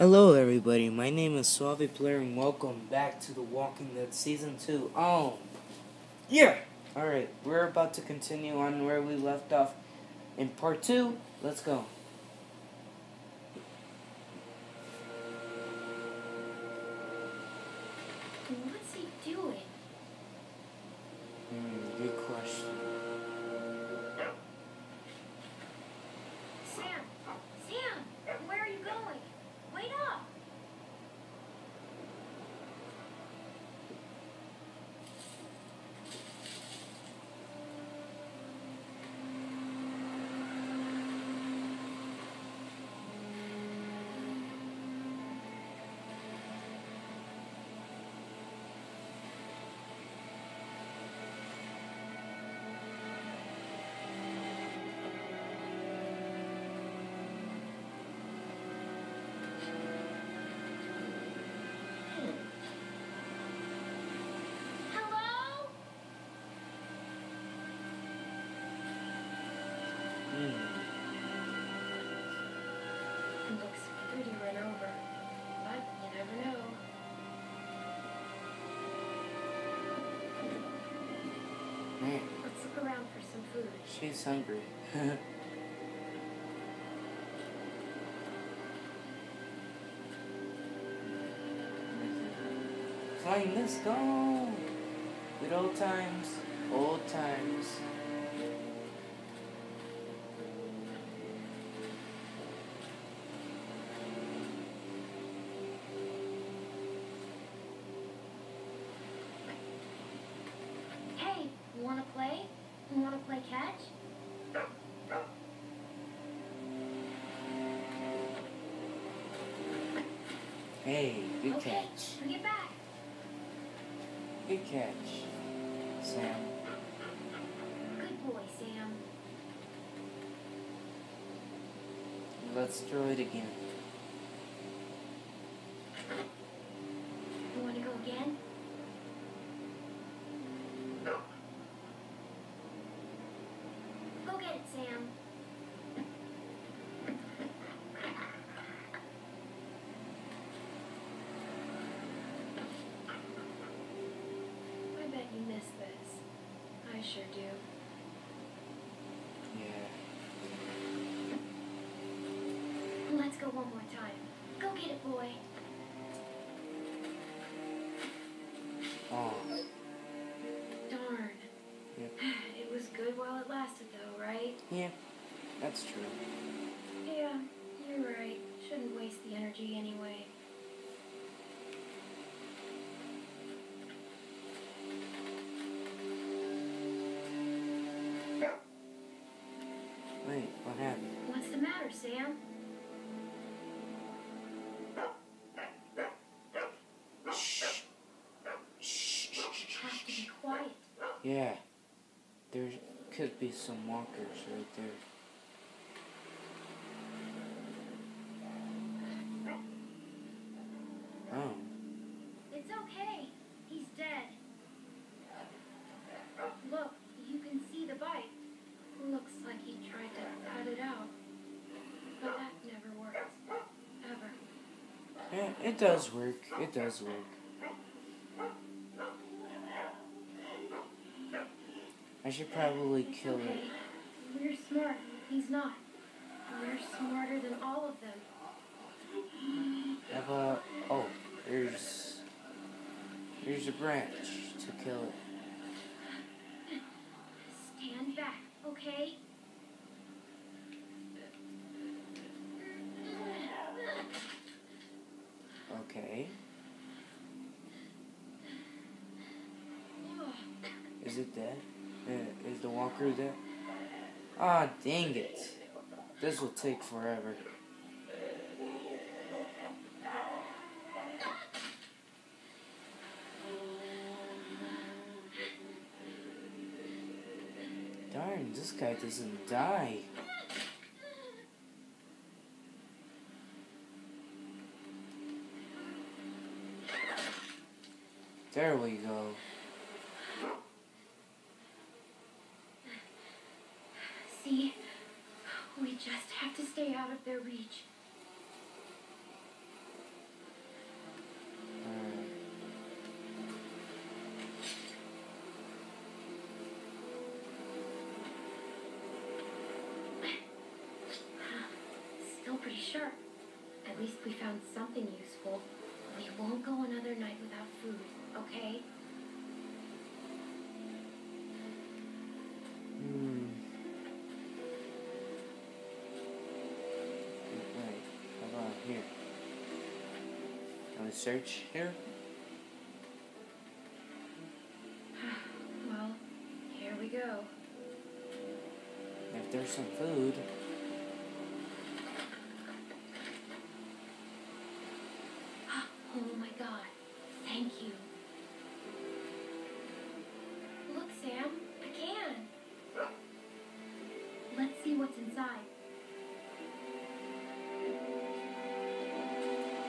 Hello, everybody. My name is Suave Player, and welcome back to The Walking Dead Season 2. Oh, yeah! Alright, we're about to continue on where we left off in part 2. Let's go. Let's look around for some food. she's hungry. Flying, let's go! Good old times. Old times. Hey, you wanna play? You wanna play catch? Hey, good okay, catch. bring it back. Good catch, Sam. Good boy, Sam. Let's throw it again. You wanna go again? Go get it, Sam. I bet you miss this. I sure do. That's true. Yeah, you're right. Shouldn't waste the energy anyway. Wait, what happened? What's the matter, Sam? Shh. Shh. Have to be quiet. Yeah. There could be some walkers right there. Oh. It's okay. He's dead. Look, you can see the bite. Looks like he tried to cut it out. But that never works. Ever. Yeah, it does work. It does work. I should probably kill it. We're smart. He's not. We're smarter than all of them. About oh, there's there's a branch to kill it. Stand back? Okay. It? Uh, is the walker dead? Ah, dang it. This will take forever. Darn, this guy doesn't die. There we go. their reach. Still pretty sure. At least we found something useful. We won't go another night without food, okay? Search here? Well, here we go. If there's some food.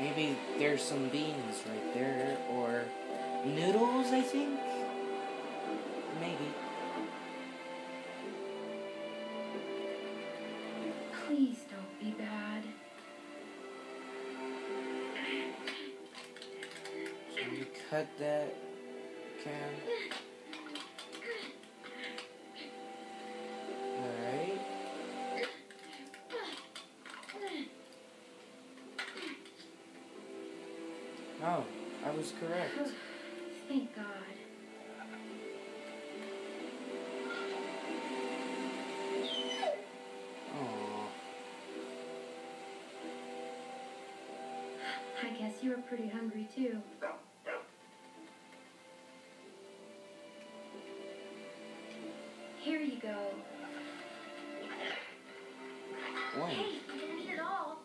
Maybe there's some beans right there, or noodles, I think? Maybe. Please don't be bad. Can you cut that can? Oh, I was correct. Oh, thank God. I guess you were pretty hungry too. Here you go. Wait. Hey, you didn't eat it all.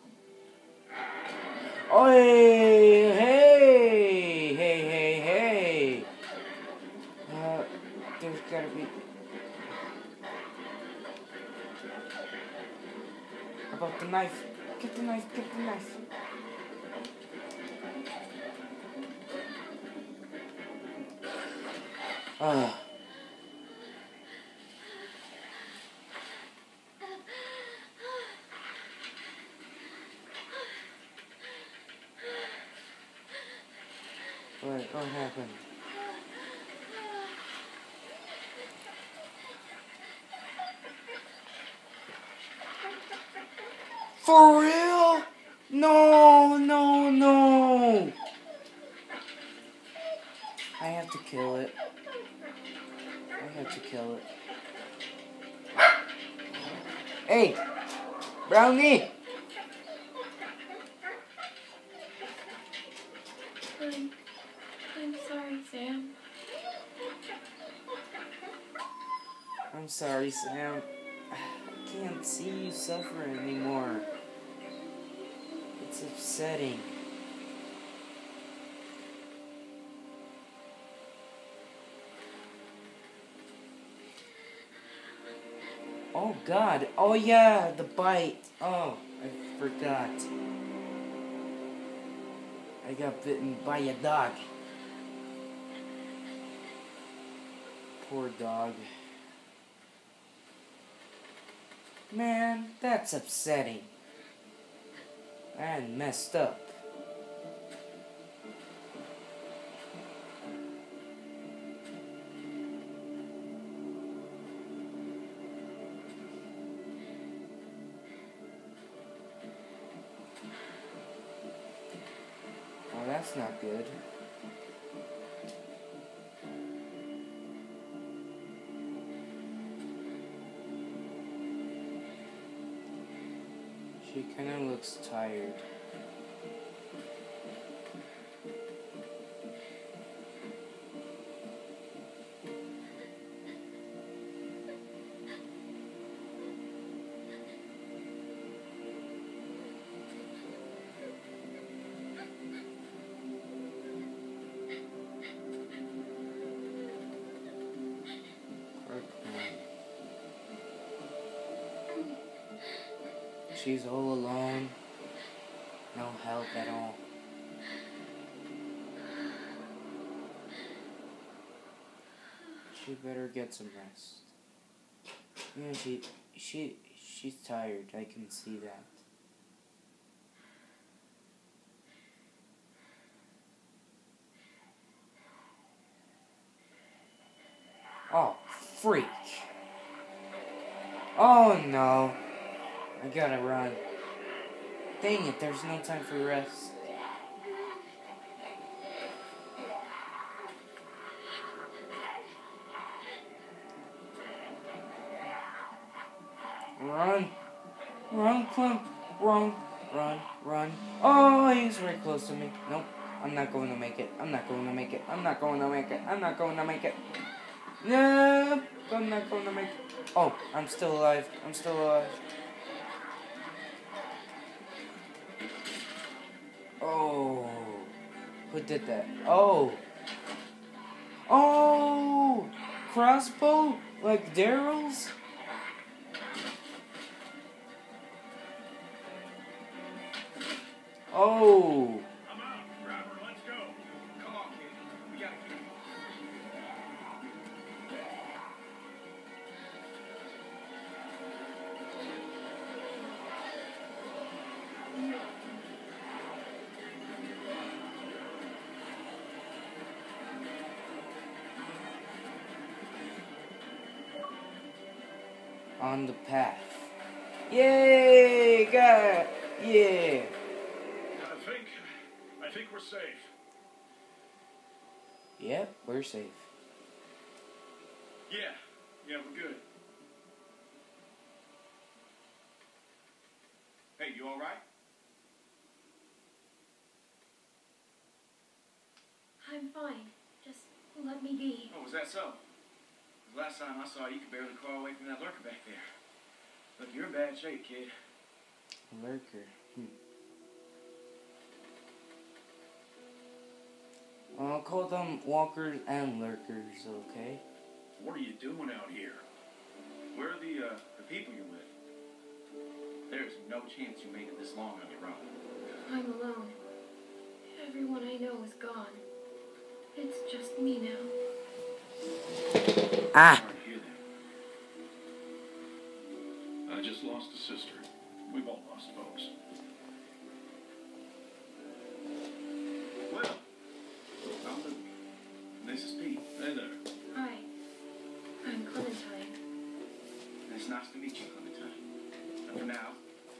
Get the knife, get the knife. Ah. What, what happened? For real? No, no, no. I have to kill it. I have to kill it. Hey, Brownie. I'm, I'm sorry, Sam. I'm sorry, Sam. I can't see you suffer anymore. It's upsetting. Oh god. Oh yeah, the bite. Oh, I forgot. I got bitten by a dog. Poor dog. Man, that's upsetting. And messed up. Oh, that's not good. She kind of looks tired. She's all alone. No help at all. She better get some rest. Yeah, she she she's tired. I can see that. Oh, freak. Oh no. I gotta run. Dang it, there's no time for rest. Run. Run, Clem. Run. Run. Run. Oh, he's very close to me. Nope. I'm not going to make it. I'm not going to make it. I'm not going to make it. I'm not going to make it. No, I'm not going to make it. Oh, I'm still alive. I'm still alive. Who did that? Oh, oh, crossbow like Daryl's. Oh. On the path. Yay, God, yeah. I think, I think we're safe. Yep, we're safe. Yeah, yeah, we're good. Hey, you all right? I'm fine. Just let me be. Oh, was that so? 'Cause Last time I saw you, you could barely crawl away from that lurker back there. Look, you're in bad shape, kid. Lurker. Hmm. I'll call them walkers and lurkers, okay? What are you doing out here? Where are the uh, the people you're with? There's no chance you made it this long on your own. I'm alone. Everyone I know is gone. It's just me now. Ah! Sorry to hear that. I just lost a sister. We've all lost folks. Well, I'm Luke. This is Pete. Hey there. Hi. I'm Clementine. It's nice to meet you, Clementine. And for now,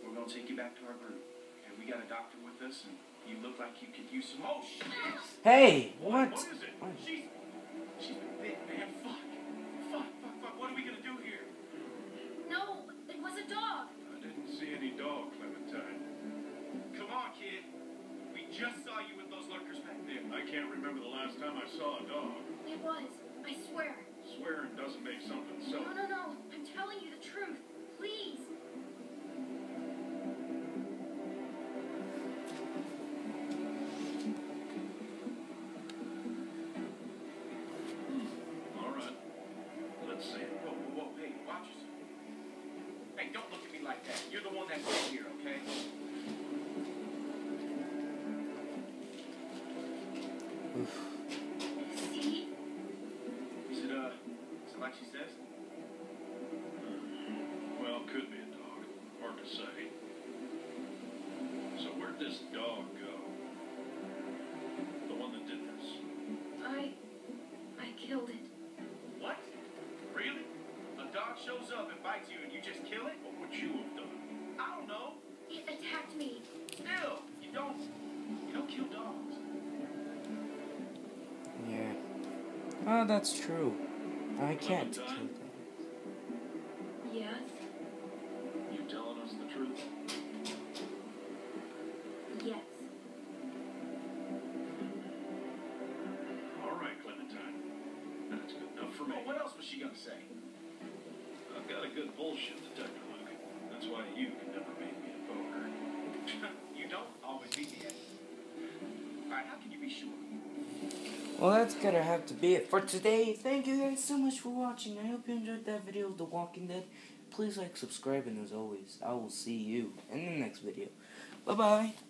we're gonna take you back to our group. And we got a doctor with us, and you look like you could use some. Oh shit! Hey, what? What is it? What? She's she's been bit, man. Fuck. Fuck. Fuck. Fuck. What are we gonna do here? No, it was a dog. I didn't see any dog, Clementine. Come on, kid. We just saw you with those lurkers back there. I can't remember the last time I saw a dog. It was. I swear. Swearing doesn't make something so. No, no, no. I'm telling you the truth. Please. Like that. You're the one that's been here, okay? See? Is it, uh, is it like she says? Well, could be a dog. Hard to say. So where'd this dog go? The one that did this? I. I killed it. What? Really? A dog shows up and bites you and you just kill it? What would you have done? I don't know. He attacked me. Still, you don't, you don't kill dogs. Yeah. Oh, that's true. I can't kill Clementine? them. Yes. You telling us the truth? Yes. All right, Clementine. That's good enough for me. Well, what else was she gonna say? I've got a good bullshit detector, Luke. That's why you can never make me a poker. you don't always beat the end. Alright, how can you be sure? Well, that's gonna have to be it for today. Thank you guys so much for watching. I hope you enjoyed that video of The Walking Dead. Please like, subscribe, and as always, I will see you in the next video. Bye bye.